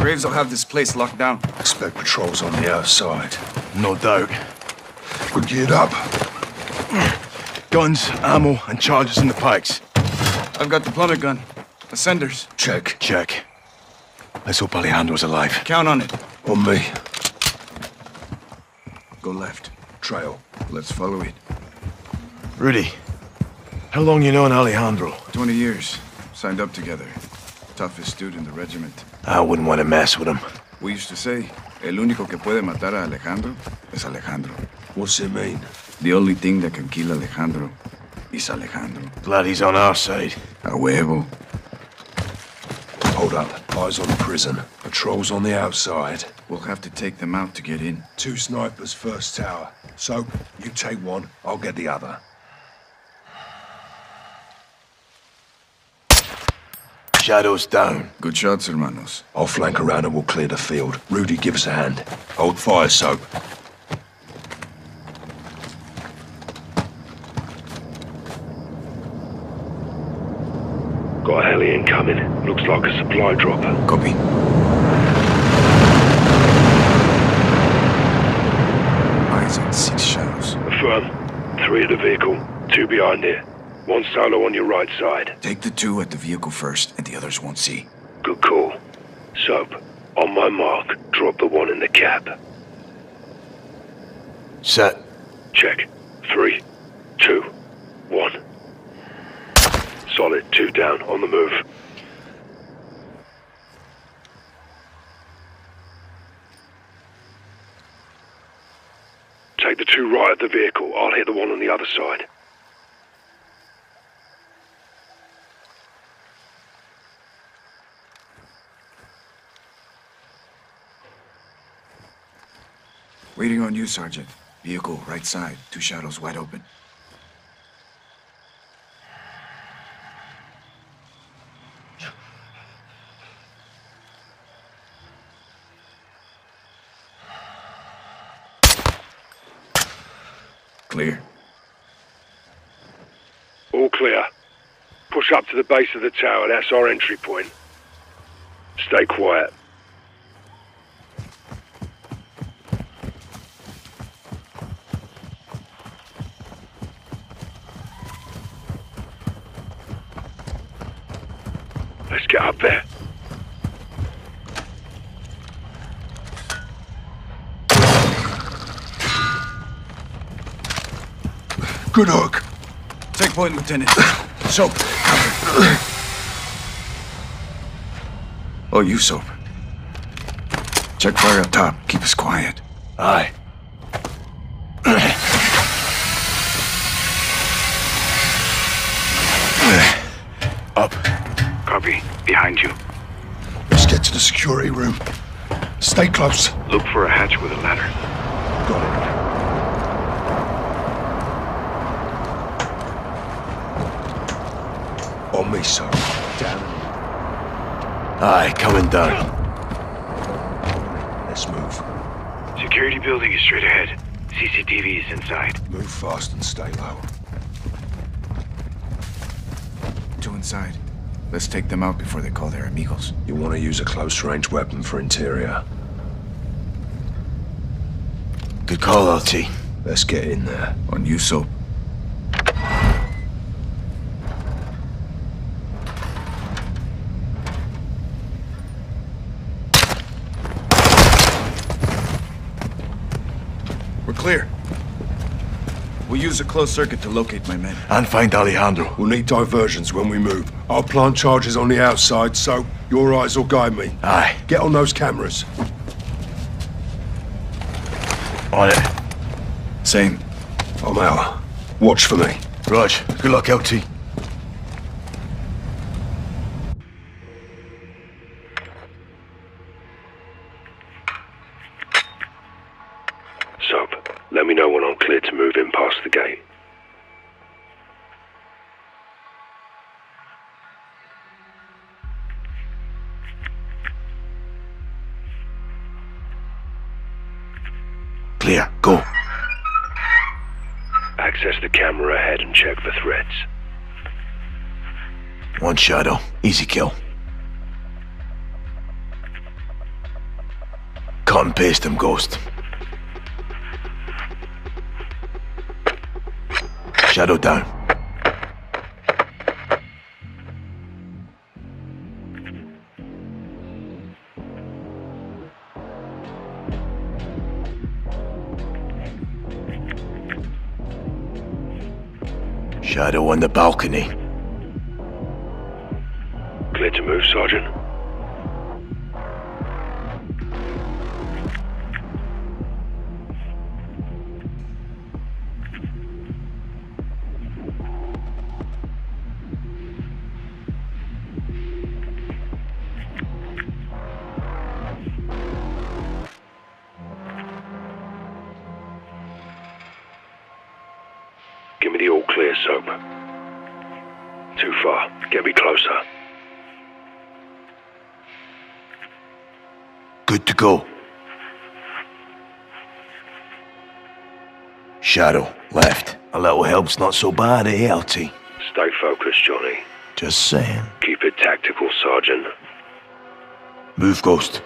Graves will have this place locked down. Expect patrols on the outside. No doubt. We're geared up. Guns, ammo, and charges in the pikes. I've got the plummet gun. Ascenders. Check. Check. Let's hope Alejandro's alive. Count on it. On me. Go left. Trail. Let's follow it. Rudy, how long you known Alejandro? 20 years. Signed up together. Toughest dude in the regiment. I wouldn't want to mess with him. We used to say, el único que puede matar a Alejandro es Alejandro. What's it mean? The only thing that can kill Alejandro is Alejandro. Glad he's on our side. A huevo. Hold up. Eyes on the prison. Patrols on the outside. We'll have to take them out to get in. Two snipers first tower. So, you take one, I'll get the other. Shadows down. Good shots, hermanos. I'll flank around and we'll clear the field. Rudy, give us a hand. Hold fire, Soap. Got a heli incoming. Looks like a supply dropper. Copy. Eyes on six shadows. Affirm. Three at the vehicle, two behind it. One solo on your right side. Take the two at the vehicle first, and the others won't see. Good call. Soap, on my mark, drop the one in the cab. Set. Check. Three, two, one. Solid, two down, on the move. Take the two right at the vehicle. I'll hit the one on the other side. Waiting on you, Sergeant. Vehicle, right side. Two shadows wide open. Clear. All clear. Push up to the base of the tower. That's our entry point. Stay quiet. Let's get up there. Good hook. Take point, Lieutenant. Soap, cover. Oh, you, Soap. Check fire up top. Keep us quiet. Aye. Up. Copy. Behind you. Let's get to the security room. Stay close. Look for a hatch with a ladder. Got it. On me, Soap. Down. Aye, coming down. Let's move. Security building is straight ahead. CCTV is inside. Move fast and stay low. Two inside. Let's take them out before they call their amigos. You want to use a close-range weapon for interior. Good call, LT. Let's get in there. On you, Soap. We're clear. We'll use a closed circuit to locate my men. And find Alejandro. We'll need diversions when we move. I'll plant charges on the outside, so your eyes will guide me. Aye. Get on those cameras. On it. Same. I'm out. Watch for me. Raj, good luck, LT. Go. Access the camera ahead and check for threats. One shadow. Easy kill. Cut and paste him, Ghost. Shadow down. Shadow on the balcony. Clear to move, Sergeant. Go. Shadow, left. A little help's not so bad, eh, LT? Stay focused, Johnny. Just saying. Keep it tactical, Sergeant. Move, Ghost.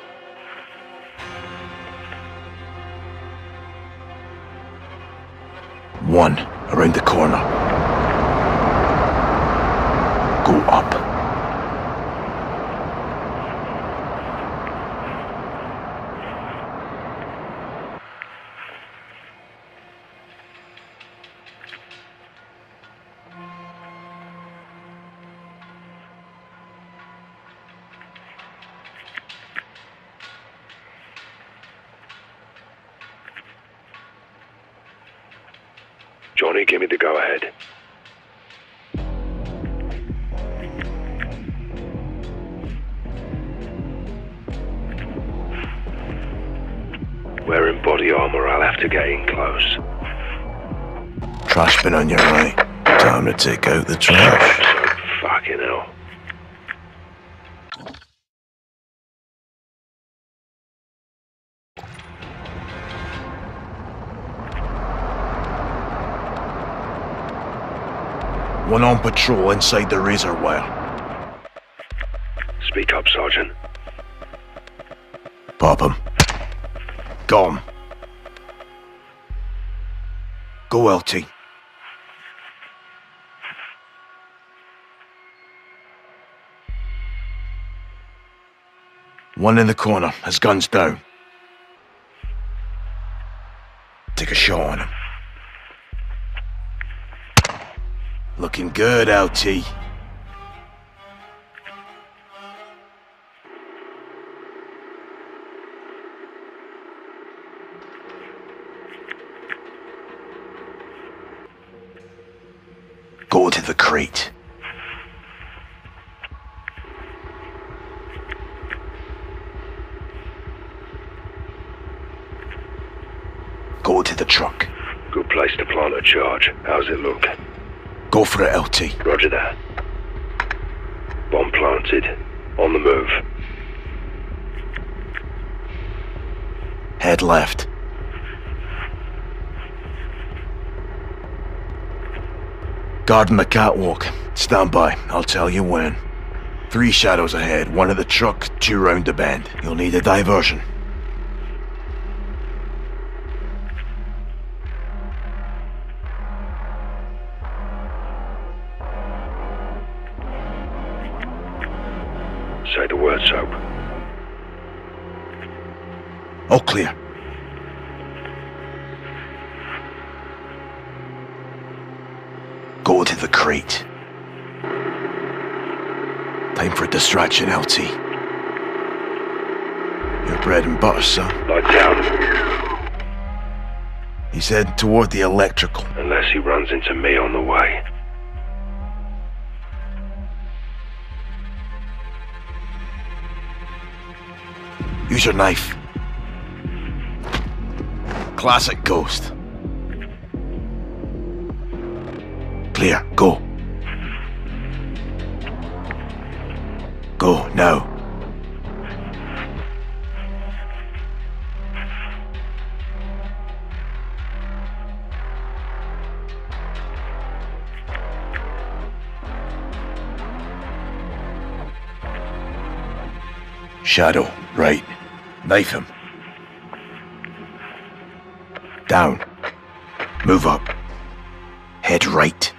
One, around the corner. Go up. Johnny, give me the go ahead. Wearing body armor, I'll have to get in close. Trash bin on your right. Time to take out the trash. So fucking hell. One on patrol inside the razor wire. Speak up, Sergeant. Pop him. Got him. Go, LT. One in the corner, his gun's down. Good, LT. Go to the crate. Go to the truck. Good place to plant a charge. How's it look? Go for it, LT. Roger that. Bomb planted. On the move. Head left. Guarding the catwalk. Stand by. I'll tell you when. Three shadows ahead. One at the truck, two round the bend. You'll need a diversion. For LT. Your bread and butter, son. Light down. He's heading toward the electrical. Unless he runs into me on the way. Use your knife. Classic ghost. Clear. Go. Now. Shadow, right. Knife him. Down. Move up. Head right.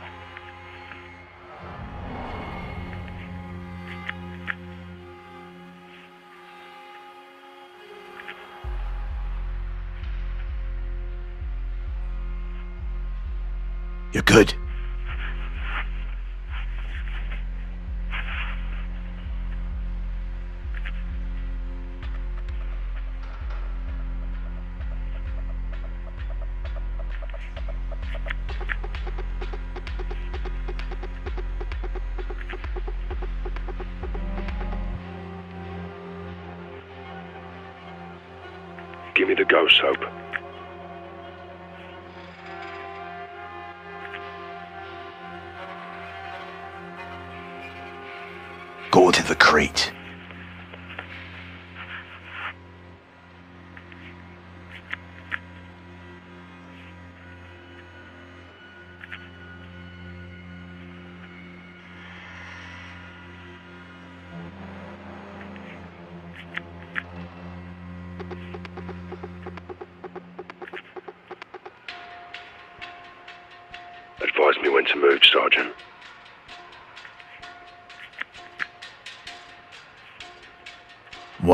Go to the crate.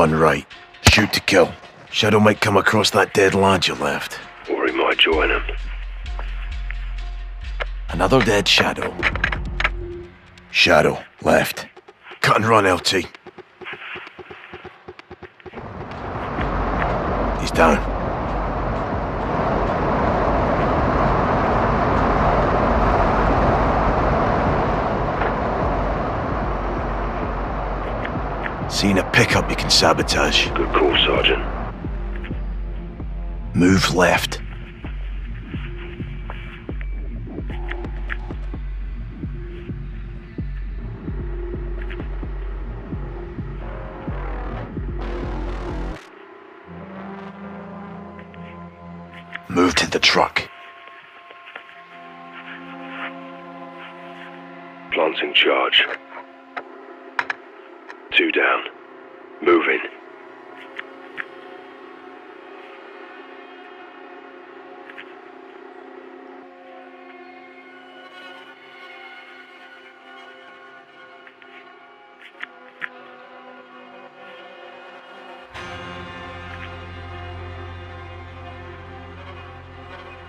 One right. Shoot to kill. Shadow might come across that dead lad you left. Or he might join him. Another dead shadow. Shadow, left. Cut and run, LT. He's down. Pickup you can sabotage. Good call, Sergeant. Move left. Move to the truck. Planting charge. Two down. Moving.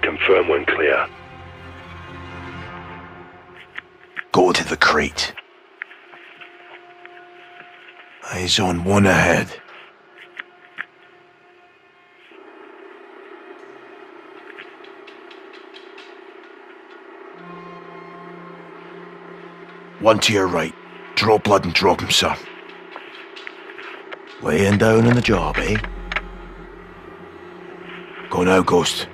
Confirm when clear. Go to the crate. Eyes on one ahead. One to your right. Draw blood and drop him, sir. Laying down on the job, eh? Go now, Ghost.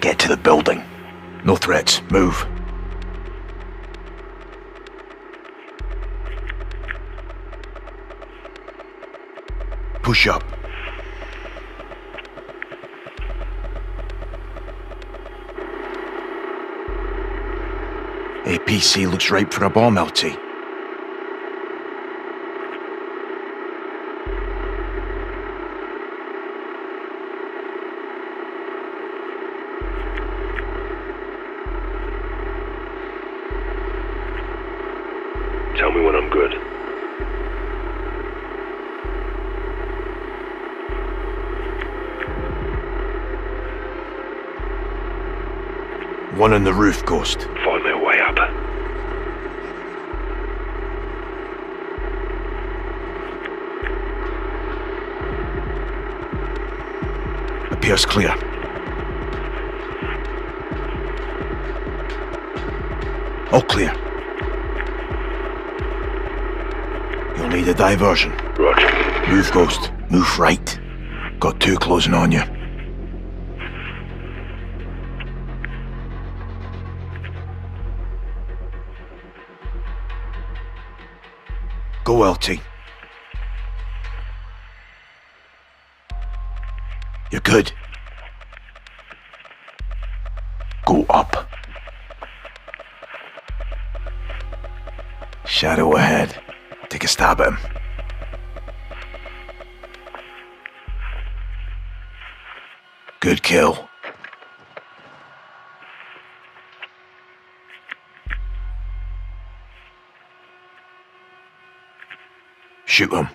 Get to the building. No threats. Move. Push up. APC looks ripe for a bomb, LT. Tell me when I'm good. One on the roof, Ghost. Find their way up. Appears clear. All clear. You'll need a diversion. Roger. Move, Ghost. Move right. Got two closing on you. Good. Go up. Shadow ahead. Take a stab at him. Good kill. Shoot him.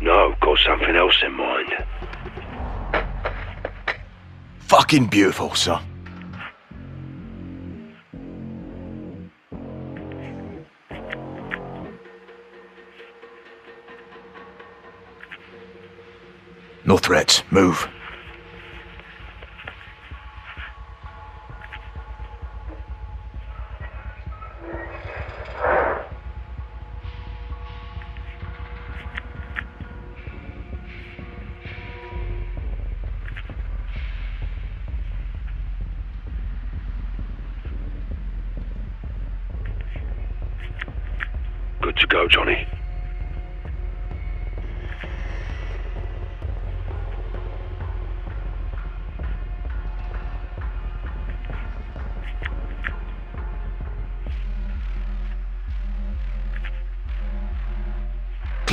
No, got something else in mind. Fucking beautiful, sir. No threats. Move.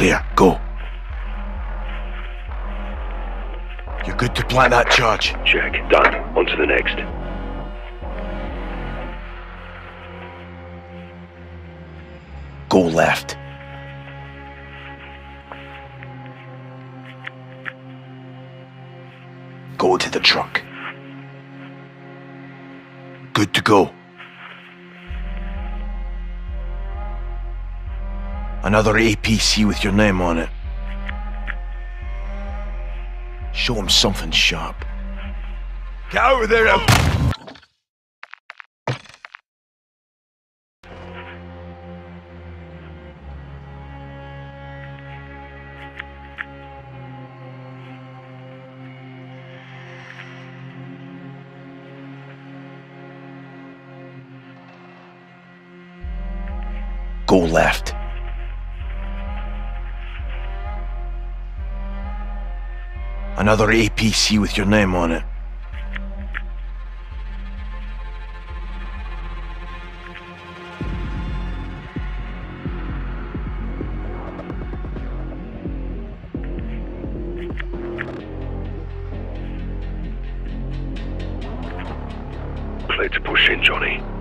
Clear. Go. You're good to plant that charge. Check. Done. On to the next. Go left. Go to the truck. Good to go. Another APC with your name on it. Show him something sharp. Get over there! Another APC with your name on it. Clear to push in, Johnny.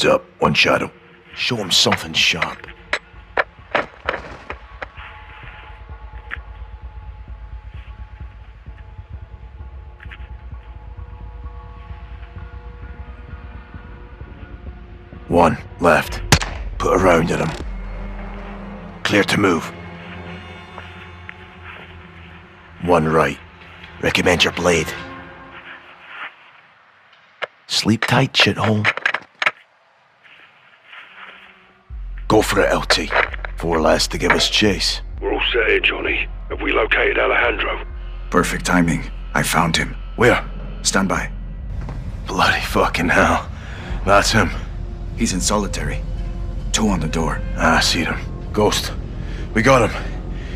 Heads up, one shadow. Show him something sharp. One left. Put a round at him. Clear to move. One right. Recommend your blade. Sleep tight, shithole. For it, LT. Four less to give us chase. We're all set here, Johnny. Have we located Alejandro? Perfect timing. I found him. Where? Stand by. Bloody fucking hell. That's him. He's in solitary. Two on the door. Ah, I see him. Ghost. We got him.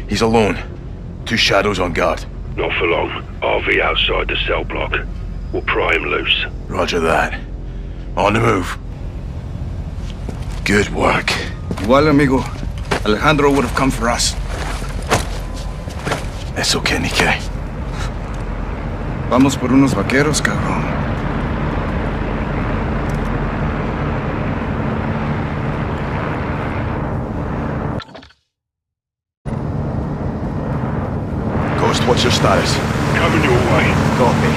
He's alone. Two shadows on guard. Not for long. RV outside the cell block. We'll pry him loose. Roger that. On the move. Good work. Igual, amigo. Alejandro would have come for us. Eso que ni qué. Vamos por unos vaqueros, cabrón. Ghost, what's your status? Coming your way. Copy.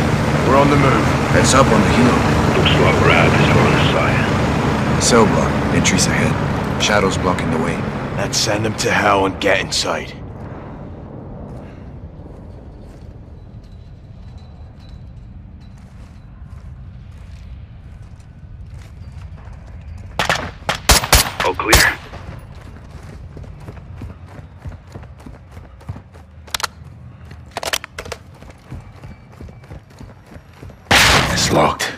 We're on the move. Heads up on the hill. Looks like we're out this line of sight. Cell block. Entries ahead. Shadows blocking the way. Let's send them to hell and get inside. Oh clear. It's locked.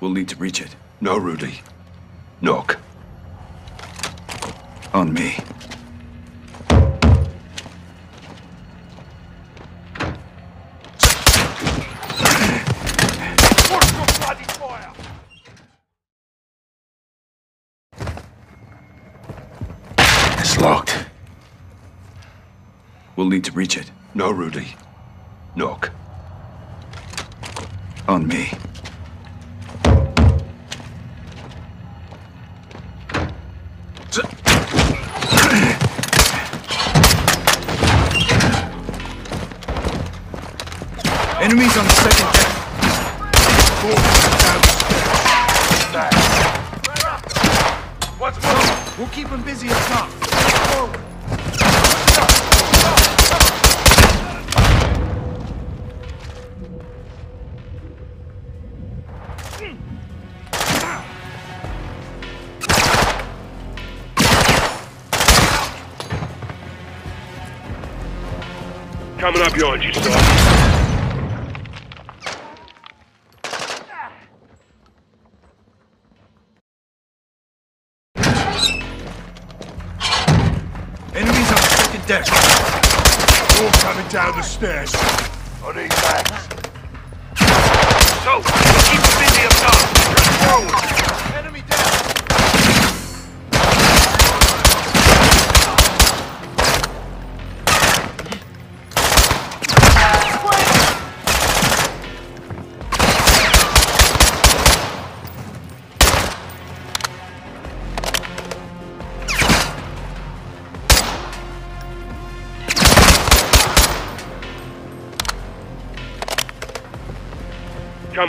We'll need to reach it. No, Rudy. Knock. On me. It's locked. We'll need to reach it. No, Rudy. Knock. On me.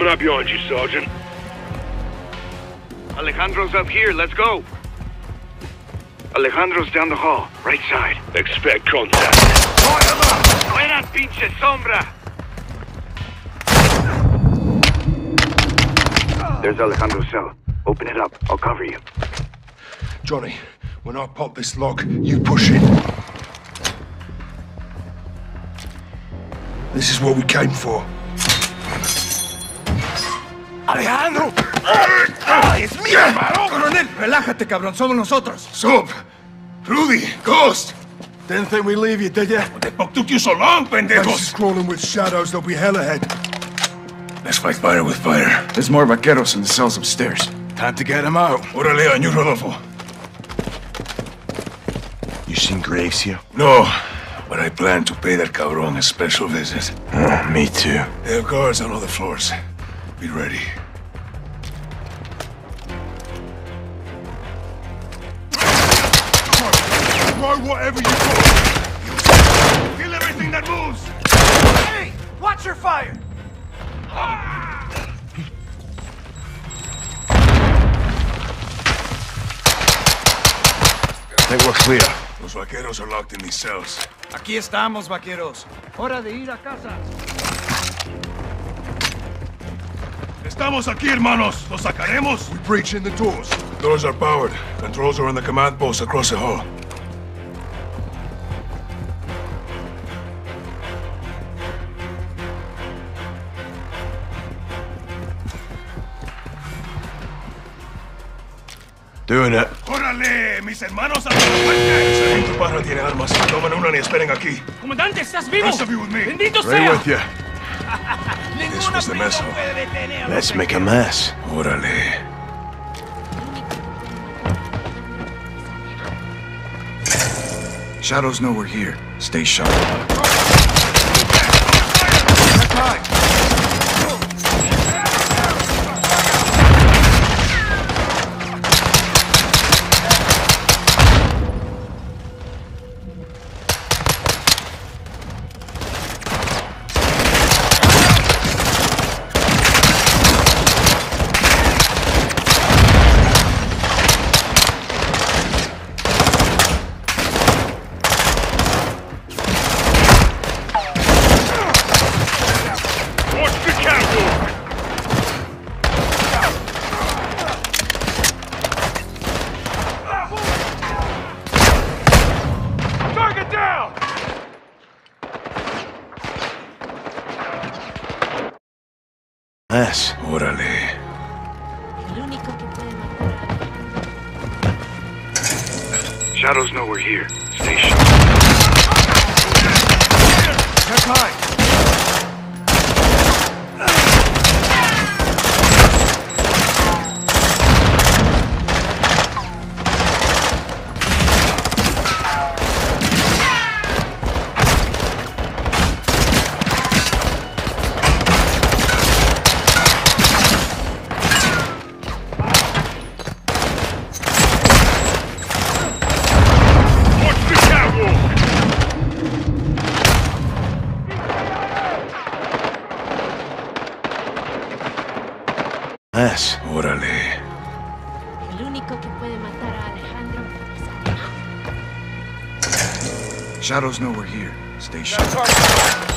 Coming up behind you, Sergeant. Alejandro's up here. Let's go. Alejandro's down the hall, right side. Expect contact. Buena pinche sombra! There's Alejandro's cell. Open it up. I'll cover you. Johnny, when I pop this lock, you push it. This is what we came for. Alejandro! ¡Es mío, hermano! Coronel, relájate, cabrón. Somos nosotros. Soap! Rudy! Ghost! Didn't think we'd leave you, did ya? What the fuck took you so long, pendejos? crawling with shadows, there'll be hell ahead. Let's fight fire with fire. There's more vaqueros in the cells upstairs. Time to get him out. Orale on you, Rodolfo. You seen Graves here? No, but I plan to pay that cabron a special visit. Oh, me too. They have guards on all the floors. Be ready. Whatever you got. Kill everything that moves. Hey! Watch your fire! think we're clear. Those vaqueros are locked in these cells. Aquí estamos, vaqueros. Hora de ir a casa. Estamos aquí, hermanos. Los sacaremos. We breach in the doors. The doors are powered. Controls are in the command post across the hall. Doing it. ¡Órale! ¡Mis hermanos al frente! Sargento Parra tiene armas. Tomen una y esperen aquí. Comandante, ¿estás vivo? Rest of you with me. ¡Bendito Right sea! with you. This was the mess hall. Let's make a mess. Órale. Shadows know we're here. Stay sharp. Shadows know we're here. Stay sharp.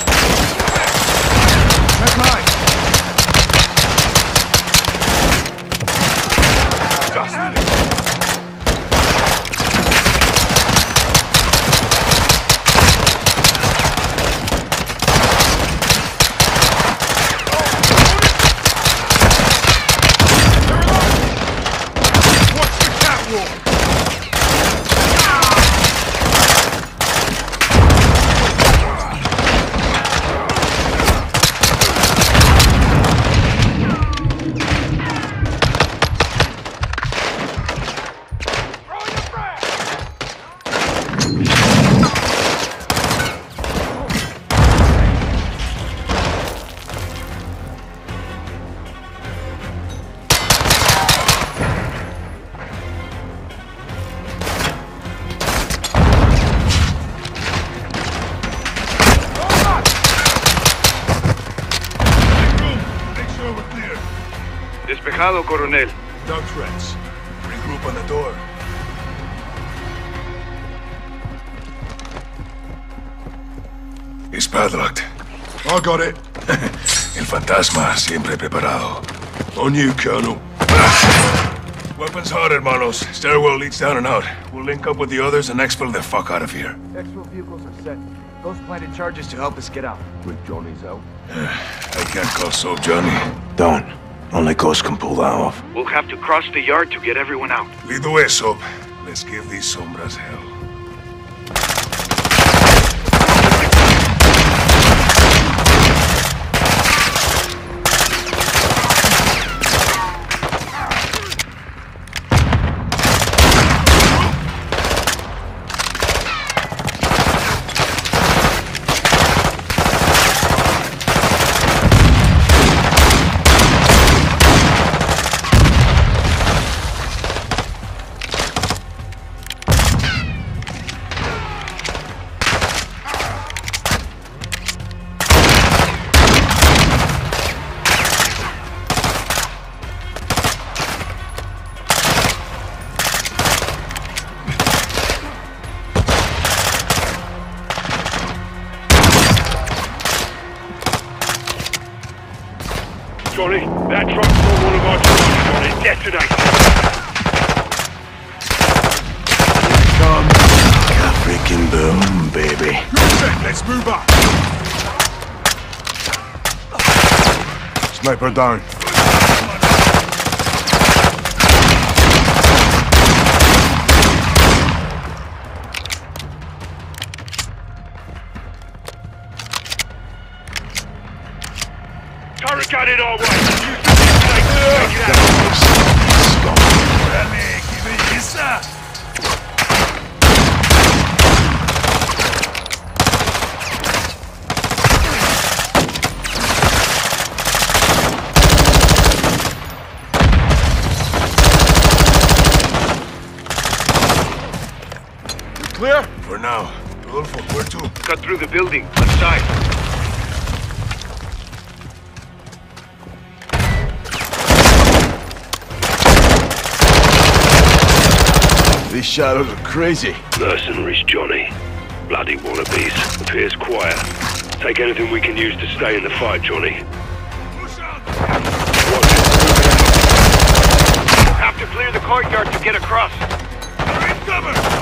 Despejado, coronel. No threats. Regroup on the door. It's padlocked. I got it. El fantasma siempre preparado. On you, Colonel. Weapons hot, hermanos. Stairwell leads down and out. We'll link up with the others and expel the fuck out of here. Exfil vehicles are set. Those planted charges to help us get out. With Johnny's out. I can't call Soap Johnny. Don't. Only Ghost can pull that off. We'll have to cross the yard to get everyone out. Lead the way, Soap. Let's give these sombras hell. On it. Detonate. Freaking boom, baby. Let's move up. Sniper down. Crazy. Mercenaries, Johnny. Bloody wannabes. Appears quiet. Take anything we can use to stay in the fight, Johnny. Push out. Watch it. Have to clear the courtyard to get across. They're in cover.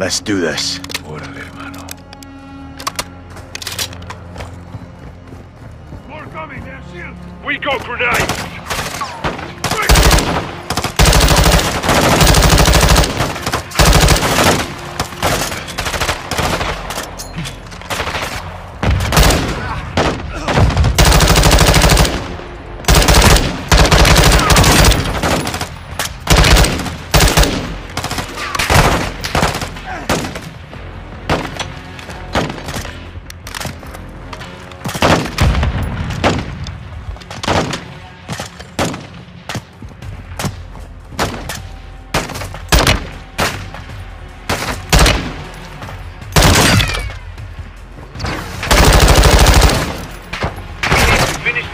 Let's do this.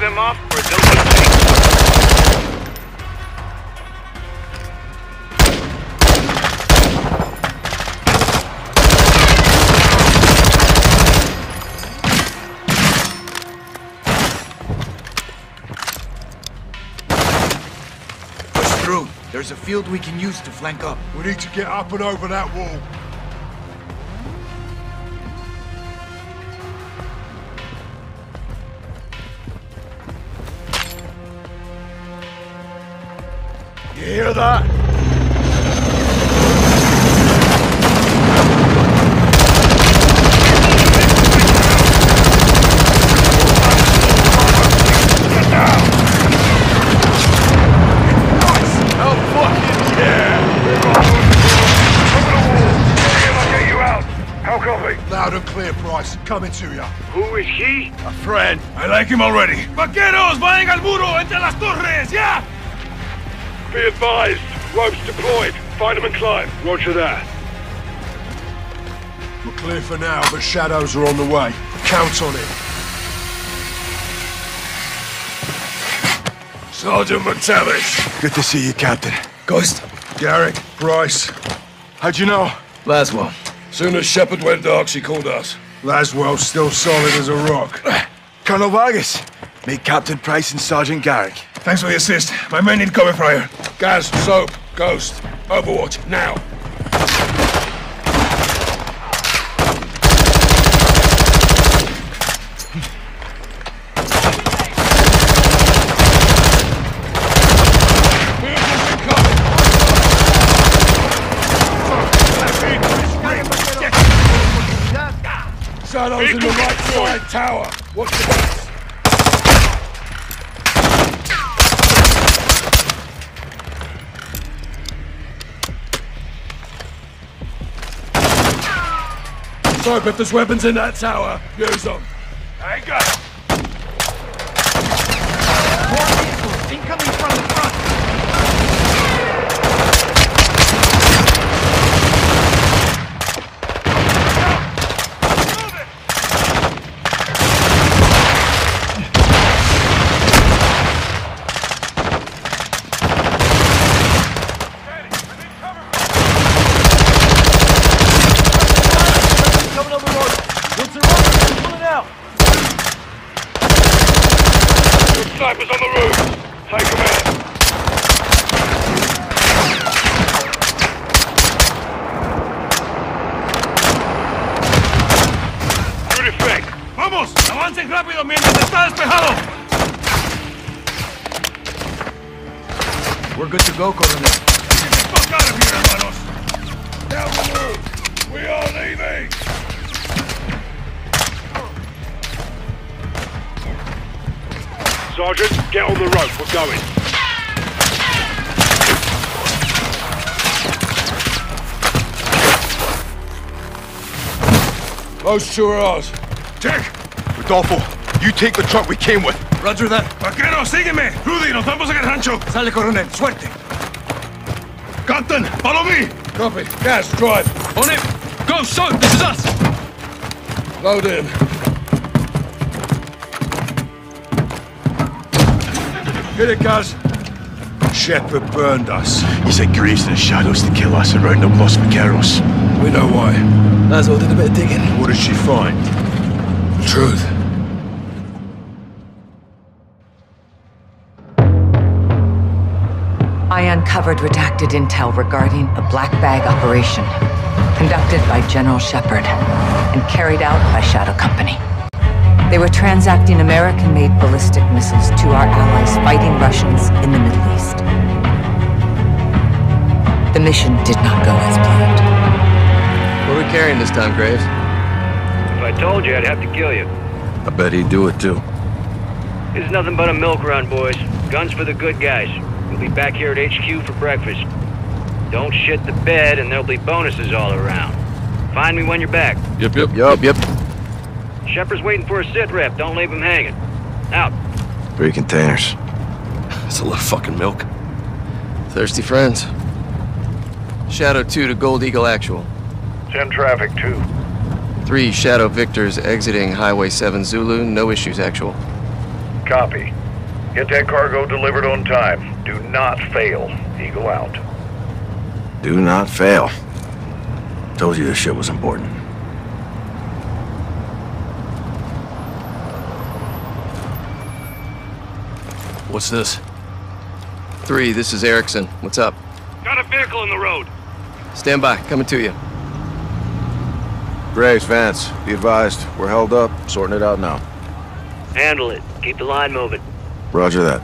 Them off or they'll be. Push through. There's a field we can use to flank up. We need to get up and over that wall. Clear, Price. Coming to you. Who is he? A friend. I like him already. Vaqueros, vayan al muro, entre las torres, yeah! Be advised. Ropes deployed. Find them and climb. Roger that. We're clear for now, but shadows are on the way. Count on it. Sergeant MacTavish. Good to see you, Captain. Ghost. Garrick, Price, How'd you know? Laswell. Soon as Shepard went dark, she called us. Laswell's still solid as a rock. Colonel Vargas. Meet Captain Price and Sergeant Garrick. Thanks for the assist. My men need cover fire. Gaz, Soap, Ghost, Overwatch, now. Shadows in the right side tower. Watch the Soap, if there's weapons in that tower, use them. I got it. Incoming from the front! Coming over the road! What's the road? Pull it out! Snipers on the roof. Take them out. Good effect. ¡Vamos! ¡Avancen rápido mientras está despejado! We're good to go, Coronel. Get the fuck out of here, hermanos! Down the roof! We are leaving! Sergeant, get on the rope. We're going. Those two are ours. Check! Rodolfo, you take the truck we came with. Roger that. Vaquero, sígueme! Rudy, nos vamos en el rancho! Sale, Coronel. Suerte. Captain, follow me! Copy. Gaz, drive. On it! Go, so, this is us! Load in. Hit it, Gaz. Shepard burned us. He sent Graves to the shadows to kill us around the Los Vaqueros. We know why. Laswell did a bit of digging. What did she find? Truth. I uncovered redacted intel regarding a black bag operation conducted by General Shepard and carried out by Shadow Company. They were transacting American-made ballistic missiles to our allies fighting Russians in the Middle East. The mission did not go as planned. What are we carrying this time, Graves? If I told you, I'd have to kill you. I bet he'd do it too. This is nothing but a milk run, boys. Guns for the good guys. We'll be back here at HQ for breakfast. Don't shit the bed, and there'll be bonuses all around. Find me when you're back. Yep, yep. Yup, yep. Shepard's waiting for a sit rep. Don't leave him hanging. Out. Three containers. That's a lot of fucking milk. Thirsty friends. Shadow 2 to Gold Eagle Actual. 10 traffic, 2. 3 Shadow Victors exiting Highway 7 Zulu. No issues, Actual. Copy. Get that cargo delivered on time. Do not fail. Eagle out. Do not fail. Told you this shit was important. What's this? 3, this is Erickson. What's up? Got a vehicle in the road. Stand by. Coming to you. Graves, Vance, be advised. We're held up. Sorting it out now. Handle it. Keep the line moving. Roger that.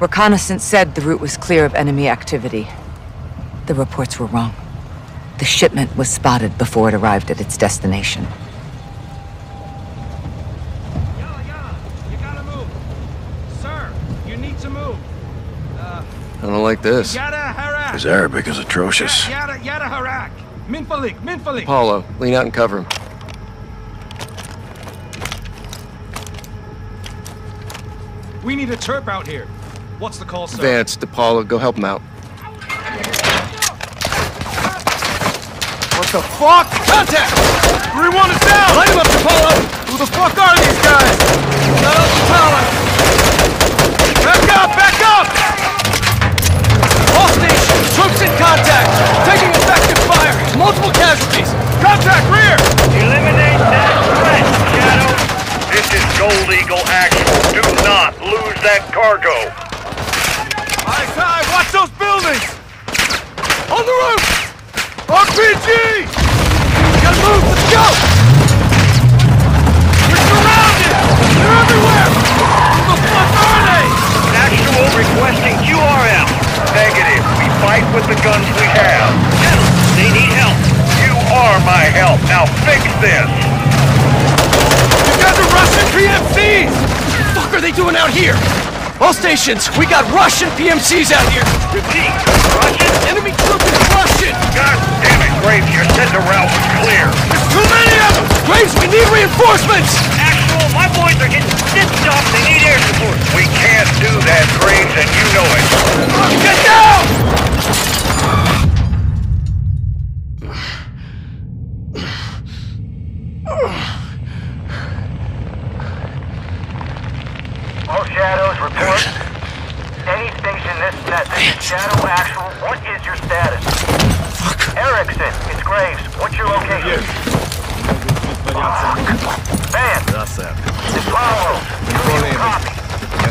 Reconnaissance said the route was clear of enemy activity. The reports were wrong. The shipment was spotted before it arrived at its destination. Yalla, yalla. You gotta move. Sir, you need to move. I don't like this. Yada harak. His Arabic is atrocious. Yada, yada harak. Minfalik, minfalik. Paulo, lean out and cover him. We need a chirp out here. What's the call, sir? Vance, DePaulo, go help him out. What the fuck? Contact! 3-1 is down! Light him up, DePaulo! Who the fuck are these guys? Not up to power! Back up! Back up! Troops in contact! Taking effective fire! Multiple casualties! Contact rear! Eliminate that threat, Shadow. This is Gold Eagle Actual. Do not lose that cargo. Eyes high! Watch those buildings! On the roof! RPG! Gotta move! Let's go! Now fix this. You guys are Russian PMCs! fuck are they doing out here? All stations, we got Russian PMCs out here! Repeat. Russian? Enemy troop is Russian! God damn it, Graves. You said route was clear. There's Too many of them! Graves, we need reinforcements! Actual, my boys are getting stitched up. They need air support. We can't do that, Graves, and you know it. Get down! All shadows report. Any station this message. Shadow actual, what is your status? Fuck. Erickson, it's Graves. What's your location? Van. It's Paulo. Julian copy.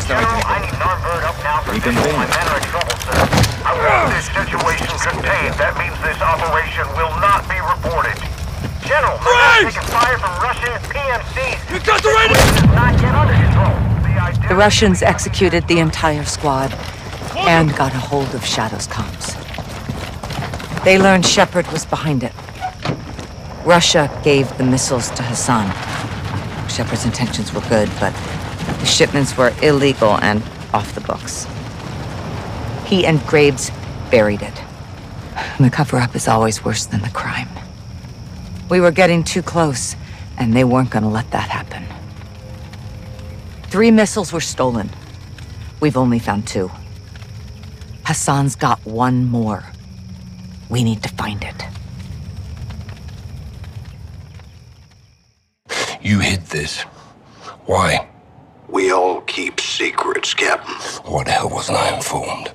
General, I need non-bird up now for visual. My men are in trouble, sir. I want this situation contained. That means this operation will not be reported. General, my men are taking fire from Russian PMCs. You got the right... Situation is not yet under control. The idea The Russians executed the entire squad and got a hold of Shadow's comms. They learned Shepard was behind it. Russia gave the missiles to Hassan. Shepard's intentions were good, but the shipments were illegal and off the books. He and Graves buried it. And The cover-up is always worse than the crime. We were getting too close, and they weren't gonna let that happen. Three missiles were stolen. We've only found two. Hassan's got one more. We need to find it. You hid this. Why? We all keep secrets, Captain. Why the hell wasn't I informed?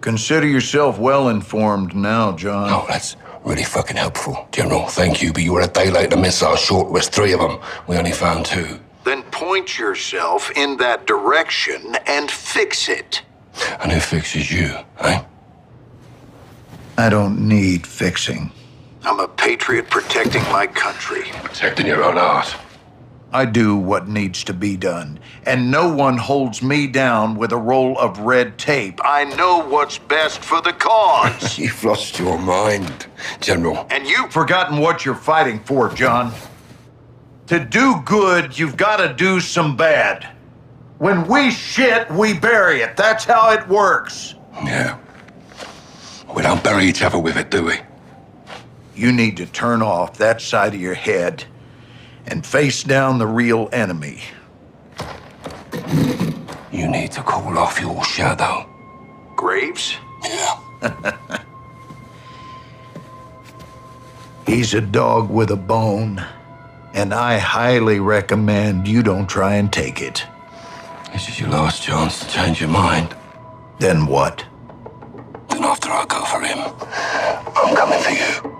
Consider yourself well informed now, John. Oh, that's really fucking helpful. General, thank you, but you were a day late. The missile short was three of them. We only found two. Then point yourself in that direction and fix it. And who fixes you, eh? I don't need fixing. I'm a patriot protecting my country. Protecting your own art. I do what needs to be done, and no one holds me down with a roll of red tape. I know what's best for the cause. You've lost your mind, General. and you've forgotten what you're fighting for, John. To do good, you've got to do some bad. When we shit, we bury it. That's how it works. Yeah. We don't bury each other with it, do we? You need to turn off that side of your head and face down the real enemy. You need to call off your shadow. Graves? Yeah. He's a dog with a bone, and I highly recommend you don't try and take it. This is your last chance to change your mind. Then what? Then after I go for him, I'm coming for you.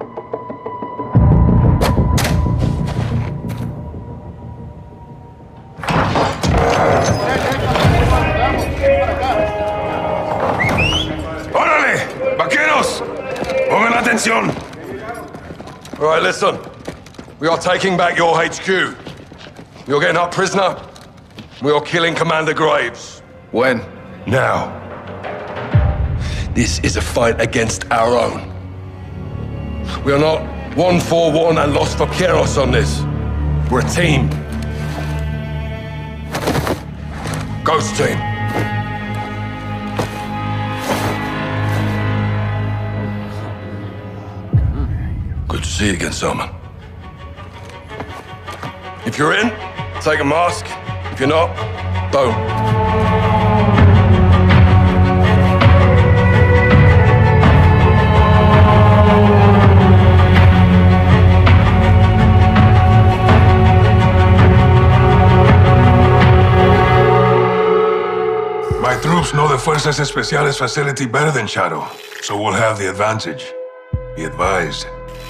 ¡Órale! ¡Vaqueros! ¡Pongan atención! All right, listen. We are taking back your HQ. You're getting our prisoner. We are killing Commander Graves. When? Now. This is a fight against our own. We are not one for one and lost for Kieros on this. We're a team. Ghost team. Good to see you again, Selman. If you're in, take a mask. If you're not, don't. My troops know the Fuerzas Especiales facility better than Shadow, so we'll have the advantage. Be advised,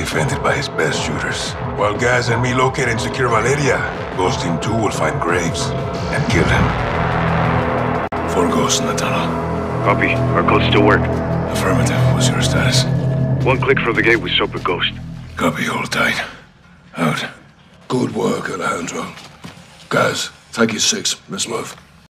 defended by his best shooters. While Gaz and me locate and secure Valeria, Ghost Team 2 will find Graves and kill him. Four ghosts in the tunnel. Copy. Our codes still work. Affirmative. What's your status? One click from the gate with Soap and Ghost. Copy. Hold tight. Out. Good work, Alejandro. Guys, take your six. Let's move.